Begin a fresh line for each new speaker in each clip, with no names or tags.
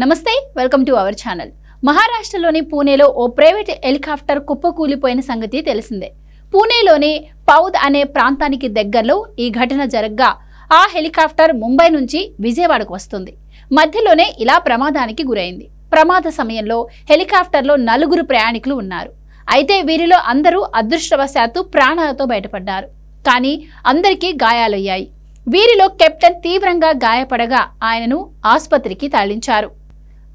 నమస్తే welcome to our channel. మహారాష్ట్రలోని పూణేలో ఓ ప్రైవేట్ హెలికాప్టర్ కుప్పకూలిపోయిన సంగతి తెలిసిందే. పూణేలోని పౌద్ అనే ప్రాంతానికి దగ్గరలో ఈ ఘటన జరగ్గా ఆ హెలికాప్టర్ ముంబై నుంచి విజయవాడకు వస్తుంది. మధ్యలోనే ఇలా ప్రమాదానికి గురైంది. ప్రమాద సమయంలో హెలికాప్టర్లో నలుగురు ప్రయాణికులు ఉన్నారు. అయితే వీరిలో అందరూ అదృష్టవశాత్తు ప్రాణాలతో బయటపడ్డారు. కానీ అందరికీ గాయాలయ్యాయి. వీరిలో కెప్టెన్ తీవ్రంగా గాయపడగా ఆయనను ఆసుపత్రికి తరలించారు.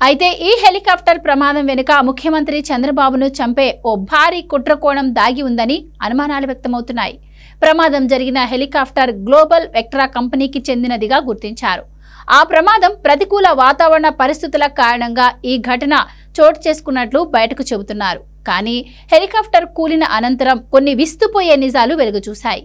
అయితే ఈ హెలికాప్టర్ ప్రమాదం వెనుక ముఖ్యమంత్రి చంద్రబాబును చంపే ఓ భారీ కుట్రకోణం దాగి ఉందని అనుమానాలు వ్యక్తమవుతున్నాయి. ప్రమాదం జరిగిన హెలికాప్టర్ గ్లోబల్ వెక్ట్రా కంపెనీకి చెందినదిగా గుర్తించారు. ఆ ప్రమాదం ప్రతికూల వాతావరణ పరిస్థితుల కారణంగా ఈ ఘటన చోటు చేసుకున్నట్లు బయటకు చెబుతున్నారు. కానీ హెలికాప్టర్ కూలిన అనంతరం కొన్ని విస్తుపోయే నిజాలు వెలుగుచూశాయి.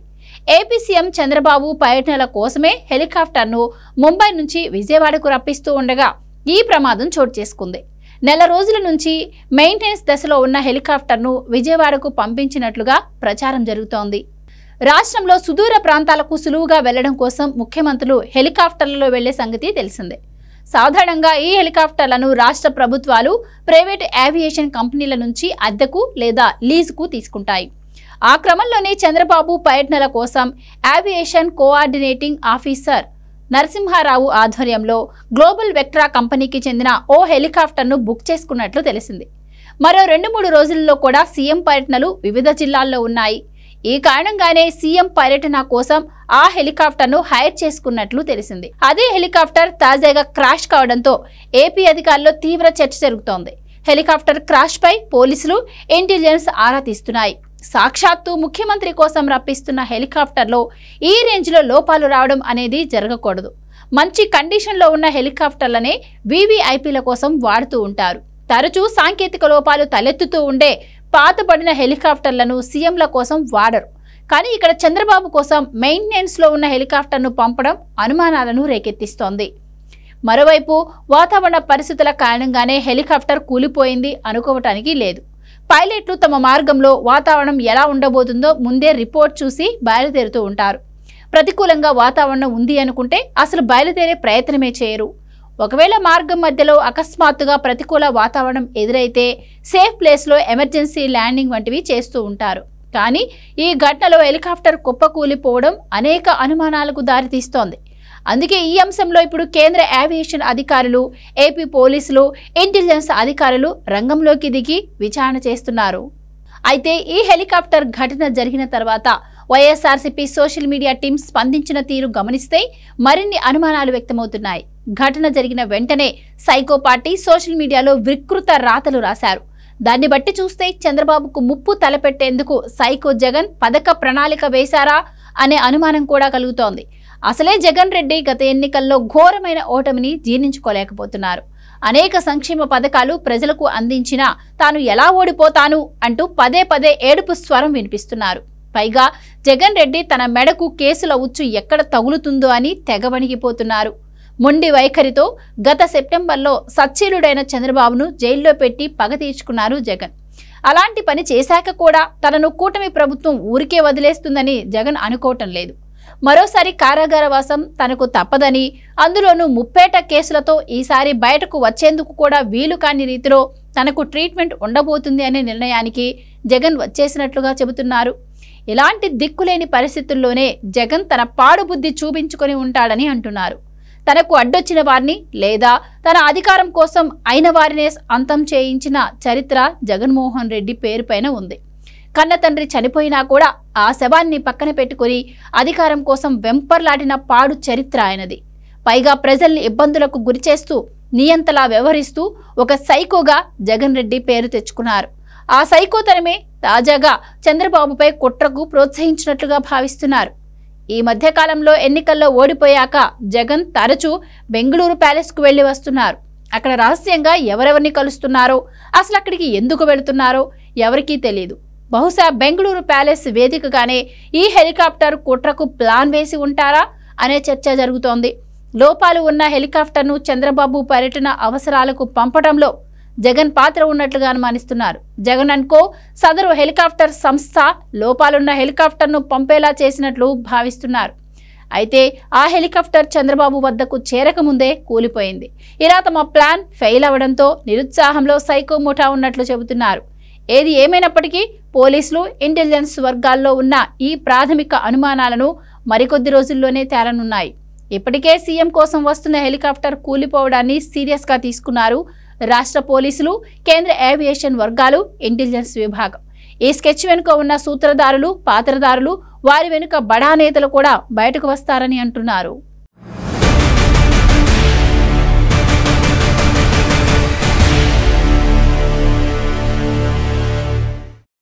ఏపీ సీఎం చంద్రబాబు పర్యటనల కోసమే హెలికాప్టర్ను ముంబై నుంచి విజయవాడకు రప్పిస్తూ ఉండగా ఈ ప్రమాదం చోటు చేసుకుంది. నెల రోజుల నుంచి మెయింటెనెన్స్ దశలో ఉన్న హెలికాప్టర్ను విజయవాడకు పంపించినట్లుగా ప్రచారం జరుగుతోంది. రాష్ట్రంలో సుదూర ప్రాంతాలకు సులువుగా వెళ్ళడం కోసం ముఖ్యమంత్రులు హెలికాప్టర్లలో వెళ్ళే సంగతి తెలిసిందే. సాధారణంగా ఈ హెలికాప్టర్లను రాష్ట్ర ప్రభుత్వాలు ప్రైవేట్ ఏవియేషన్ కంపెనీల నుంచి అద్దెకు లేదా లీజుకు తీసుకుంటాయి. ఆ క్రమంలోనే చంద్రబాబు పర్యటనల కోసం ఏవియేషన్ కోఆర్డినేటింగ్ ఆఫీసర్ నరసింహారావు ఆధ్వర్యంలో గ్లోబల్ వెక్ట్రా కంపెనీకి చెందిన ఓ హెలికాప్టర్ను బుక్ చేసుకున్నట్లు తెలిసింది. మరో రెండు మూడు రోజుల్లో కూడా సీఎం పర్యటనలు వివిధ జిల్లాల్లో ఉన్నాయి. ఈ కారణంగానే సీఎం పర్యటన కోసం ఆ హెలికాప్టర్ను హైర్ చేసుకున్నట్లు తెలిసింది. అదే హెలికాప్టర్ తాజాగా క్రాష్ కావడంతో ఏపీ అధికారుల్లో తీవ్ర చర్చ జరుగుతోంది. హెలికాప్టర్ క్రాష్పై పోలీసులు ఇంటెలిజెన్స్ ఆరా తీస్తున్నాయి. సాక్షాత్తు ముఖ్యమంత్రి కోసం రప్పిస్తున్న హెలికాప్టర్లో ఈ రేంజ్లో లోపాలు రావడం అనేది జరగకూడదు. మంచి కండిషన్లో ఉన్న హెలికాప్టర్లనే వీవీఐపీల కోసం వాడుతూ ఉంటారు. తరచూ సాంకేతిక లోపాలు తలెత్తుతూ ఉండే పాతబడిన హెలికాప్టర్లను సీఎంల కోసం వాడరు. కానీ ఇక్కడ చంద్రబాబు కోసం మెయింటెనెన్స్లో ఉన్న హెలికాప్టర్ను పంపడం అనుమానాలను రేకెత్తిస్తోంది. మరోవైపు వాతావరణ పరిస్థితుల కారణంగానే హెలికాప్టర్ కూలిపోయింది అనుకోవటానికి లేదు. పైలట్లు తమ మార్గంలో వాతావరణం ఎలా ఉండబోతుందో ముందే రిపోర్ట్ చూసి బయలుదేరుతూ ఉంటారు. ప్రతికూలంగా వాతావరణం ఉంది అనుకుంటే అసలు బయలుదేరే ప్రయత్నమే చేయరు. ఒకవేళ మార్గం మధ్యలో అకస్మాత్తుగా ప్రతికూల వాతావరణం ఎదురైతే సేఫ్ ప్లేస్లో ఎమర్జెన్సీ ల్యాండింగ్ వంటివి చేస్తూ ఉంటారు. కానీ ఈ ఘటనలో హెలికాప్టర్ కుప్పకూలిపోవడం అనేక అనుమానాలకు దారితీస్తోంది. అందుకే ఈ అంశంలో ఇప్పుడు కేంద్ర ఏవియేషన్ అధికారులు ఏపీ పోలీసులు ఇంటెలిజెన్స్ అధికారులు రంగంలోకి దిగి విచారణ చేస్తున్నారు. అయితే ఈ హెలికాప్టర్ ఘటన జరిగిన తర్వాత వైఎస్ఆర్సీపీ సోషల్ మీడియా టీం స్పందించిన తీరు గమనిస్తే మరిన్ని అనుమానాలు వ్యక్తమవుతున్నాయి. ఘటన జరిగిన వెంటనే సైకో పార్టీ సోషల్ మీడియాలో వికృత రాతలు రాశారు. దాన్ని బట్టి చూస్తే చంద్రబాబుకు ముప్పు తలపెట్టేందుకు సైకో జగన్ పథక ప్రణాళిక వేశారా అనే అనుమానం కూడా కలుగుతోంది. అసలే జగన్ రెడ్డి గత ఎన్నికల్లో ఘోరమైన ఓటమిని జీర్ణించుకోలేకపోతున్నారు. అనేక సంక్షేమ పథకాలు ప్రజలకు అందించినా తాను ఎలా ఓడిపోతాను అంటూ పదే పదే ఏడుపు స్వరం వినిపిస్తున్నారు. పైగా జగన్ రెడ్డి తన మెడకు కేసుల ఉచ్చు ఎక్కడ తగులుతుందో అని తెగవణిగిపోతున్నారు మొండి వైఖరితో గత సెప్టెంబర్లో సచ్చీలుడైన చంద్రబాబును జైల్లో పెట్టి పగ తీర్చుకున్నారు జగన్. అలాంటి పని చేశాక కూడా తనను కూటమి ప్రభుత్వం ఊరికే వదిలేస్తుందని జగన్ అనుకోవటం లేదు. మరోసారి కారాగారవాసం తనకు తప్పదని అందులోనూ ముప్పేట కేసులతో ఈసారి బయటకు వచ్చేందుకు కూడా వీలు కాని రీతిలో తనకు ట్రీట్మెంట్ ఉండబోతుంది అనే నిర్ణయానికి జగన్ వచ్చేసినట్లుగా చెబుతున్నారు. ఇలాంటి దిక్కులేని పరిస్థితుల్లోనే జగన్ తన పాడుబుద్ధి చూపించుకొని ఉంటాడని అంటున్నారు. తనకు అడ్డొచ్చిన వారిని లేదా తన అధికారం కోసం అయిన వారినే అంతం చేయించిన చరిత్ర జగన్మోహన్ రెడ్డి పేరుపైన ఉంది. కన్న తండ్రి చనిపోయినా కూడా ఆ శవాన్ని పక్కన పెట్టుకుని అధికారం కోసం వెంపర్లాడిన పాడు చరిత్ర ఆయనది. పైగా ప్రజల్ని ఇబ్బందులకు గురిచేస్తూ నియంతలా వ్యవహరిస్తూ ఒక సైకోగా జగన్ రెడ్డి పేరు తెచ్చుకున్నారు. ఆ సైకోతనమే తాజాగా చంద్రబాబుపై కుట్రకు ప్రోత్సహించినట్లుగా భావిస్తున్నారు. ఈ మధ్యకాలంలో ఎన్నికల్లో ఓడిపోయాక జగన్ తరచూ బెంగళూరు ప్యాలెస్కు వెళ్ళి వస్తున్నారు. అక్కడ రహస్యంగా ఎవరెవరిని కలుస్తున్నారో అసలు అక్కడికి ఎందుకు వెళుతున్నారో ఎవరికీ తెలియదు బహుశా బెంగళూరు ప్యాలెస్ వేదికగానే ఈ హెలికాప్టర్ కుట్రకు ప్లాన్ వేసి ఉంటారా అనే చర్చ జరుగుతోంది. లోపాలు ఉన్న హెలికాప్టర్ను చంద్రబాబు పర్యటన అవసరాలకు పంపడంలో జగన్ పాత్ర ఉన్నట్లుగా అనుమానిస్తున్నారు జగన్ అనుకో సదరు హెలికాప్టర్ సంస్థ లోపాలున్న హెలికాప్టర్ను పంపేలా చేసినట్లు భావిస్తున్నారు. అయితే ఆ హెలికాప్టర్ చంద్రబాబు వద్దకు చేరకముందే కూలిపోయింది. ఇలా తమ ప్లాన్ ఫెయిల్ అవడంతో నిరుత్సాహంలో సైకో ముఠా ఉన్నట్లు చెబుతున్నారు. ఏది ఏమైనప్పటికీ పోలీసులు ఇంటెలిజెన్స్ వర్గాల్లో ఉన్న ఈ ప్రాథమిక అనుమానాలను మరికొద్ది రోజుల్లోనే తేలనున్నాయి ఇప్పటికే సీఎం కోసం వస్తున్న హెలికాప్టర్ కూలిపోవడాన్ని సీరియస్గా తీసుకున్నారు రాష్ట్ర పోలీసులు కేంద్ర ఏవియేషన్ వర్గాలు ఇంటెలిజెన్స్ విభాగం. ఈ స్కెచ్ వెనుక ఉన్న సూత్రధారులు పాత్రధారులు వారి వెనుక బడా నేతలు కూడా బయటకు వస్తారని అంటున్నారు.